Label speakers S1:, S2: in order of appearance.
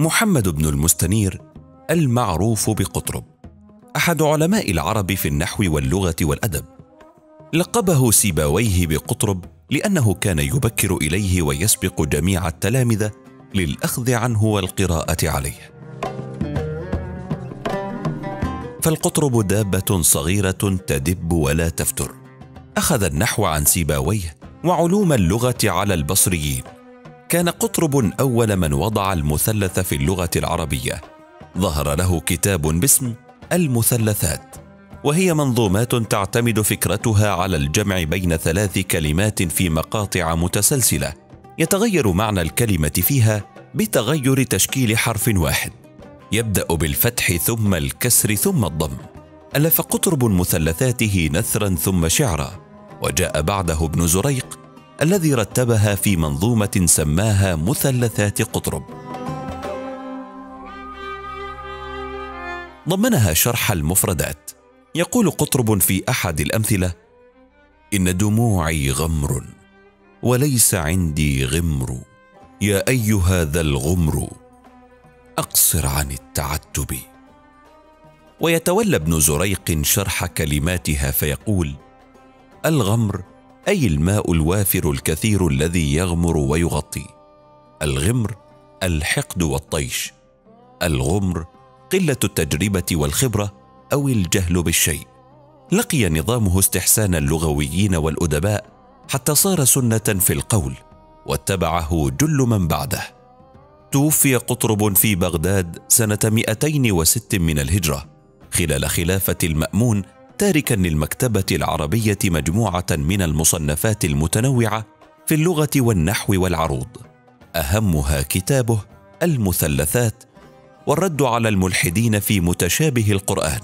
S1: محمد بن المستنير المعروف بقطرب أحد علماء العرب في النحو واللغة والأدب. لقبه سيباويه بقطرب لأنه كان يبكر إليه ويسبق جميع التلامذة للأخذ عنه والقراءة عليه. فالقطرب دابة صغيرة تدب ولا تفتر. أخذ النحو عن سيباويه وعلوم اللغة على البصريين. كان قطرب أول من وضع المثلث في اللغة العربية. ظهر له كتاب باسم المثلثات وهي منظومات تعتمد فكرتها على الجمع بين ثلاث كلمات في مقاطع متسلسلة يتغير معنى الكلمة فيها بتغير تشكيل حرف واحد. يبدأ بالفتح ثم الكسر ثم الضم. ألف قطرب مثلثاته نثرا ثم شعرا وجاء بعده ابن زريق الذي رتبها في منظومة سماها مثلثات قطرب. ضمنها شرح المفردات. يقول قطرب في أحد الأمثلة إن دموعي غمر وليس عندي غمر. يا أيها ذا الغمر أقصر عن التعتب. ويتولى ابن زريق شرح كلماتها فيقول الغمر أي الماء الوافر الكثير الذي يغمر ويغطي. الغمر الحقد والطيش. الغمر قلة التجربة والخبرة أو الجهل بالشيء. لقي نظامه استحسان اللغويين والأدباء حتى صار سنة في القول واتبعه جل من بعده. توفي قطرب في بغداد سنة 206 من الهجرة خلال خلافة المأمون تاركا للمكتبة العربية مجموعة من المصنفات المتنوعة في اللغة والنحو والعروض. أهمها كتابه المثلثات والرد على الملحدين في متشابه القرآن.